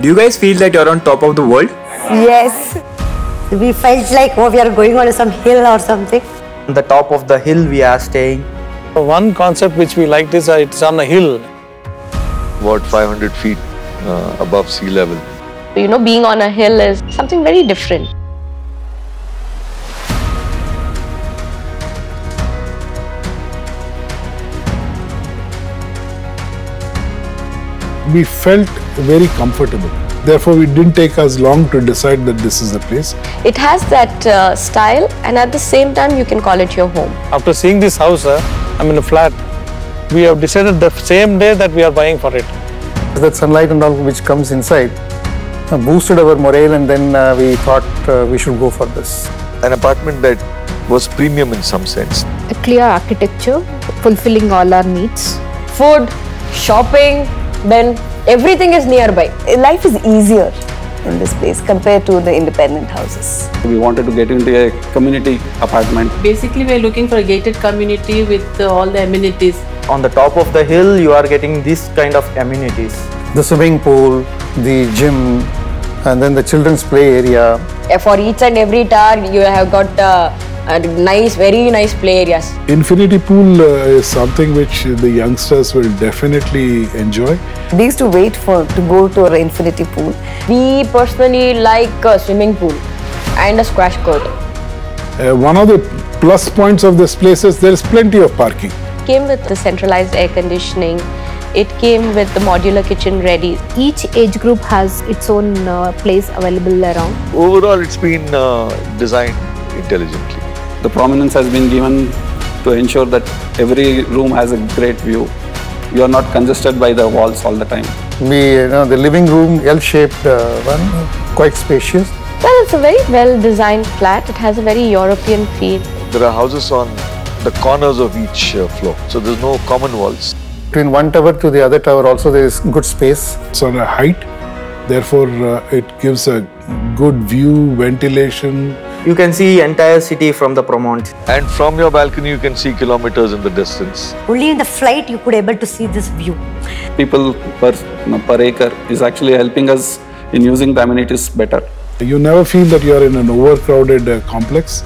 Do you guys feel that you're on top of the world? Yes. We felt like, oh, we are going on some hill or something. On the top of the hill we are staying. One concept which we liked is uh, it's on a hill. about 500 feet uh, above sea level. You know, being on a hill is something very different. We felt very comfortable. Therefore, it didn't take us long to decide that this is the place. It has that uh, style, and at the same time, you can call it your home. After seeing this house, uh, I mean a flat, we have decided the same day that we are buying for it. That sunlight and all which comes inside uh, boosted our morale, and then uh, we thought uh, we should go for this. An apartment that was premium in some sense. a clear architecture fulfilling all our needs. Food, shopping, then everything is nearby. Life is easier in this place compared to the independent houses. We wanted to get into a community apartment. Basically, we're looking for a gated community with uh, all the amenities. On the top of the hill you are getting this kind of amenities. The swimming pool, the gym, and then the children's play area. For each and every tower, you have got uh, a nice, very nice play areas. Infinity pool uh, is something which the youngsters will definitely enjoy. We used to wait for to go to our infinity pool. We personally like a swimming pool and a squash court. Uh, one of the plus points of this place is there is plenty of parking. Came with the centralized air conditioning. It came with the modular kitchen ready. Each age group has its own uh, place available around. Overall, it's been uh, designed intelligently. The prominence has been given to ensure that every room has a great view. You are not congested by the walls all the time. We, you know, the living room, L-shaped uh, one, quite spacious. Well, it's a very well designed flat. It has a very European feel. There are houses on the corners of each uh, floor, so there's no common walls. Between one tower to the other tower, also there is good space. It's on a height, therefore uh, it gives a good view, ventilation. You can see entire city from the Promont. And from your balcony, you can see kilometers in the distance. Only in the flight you could able to see this view. People per, you per acre is actually helping us in using the amenities better. You never feel that you are in an overcrowded uh, complex.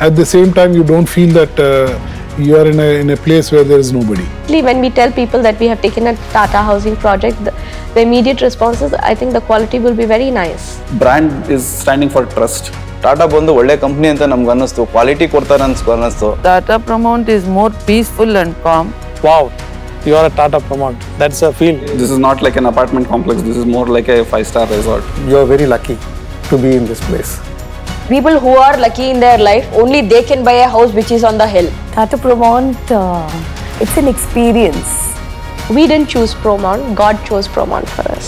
At the same time, you don't feel that uh, you are in a, in a place where there is nobody. Actually, when we tell people that we have taken a Tata housing project, the, the immediate response is, I think the quality will be very nice. Brand is standing for trust. Tata ಬಂದು ಒಳ್ಳೆ company ಅಂತ ನಮ್ಗೆ ಅನ್ನಿಸ್ತು quality ಕೊಡ್ತಾರೆ ಅನ್ಸ್ಕೊ ಅನ್ನಿಸ್ತು Tata Promont is more peaceful and calm. Wow, you are a Tata Promont. That's a feel. This is not like an apartment complex. This is more like a five-star resort. You are very lucky to be in this place. People who are lucky in their life, only they can buy a house which is on the hill. Tata Promont, uh, it's an experience. We didn't choose Promont, God chose Promont for us.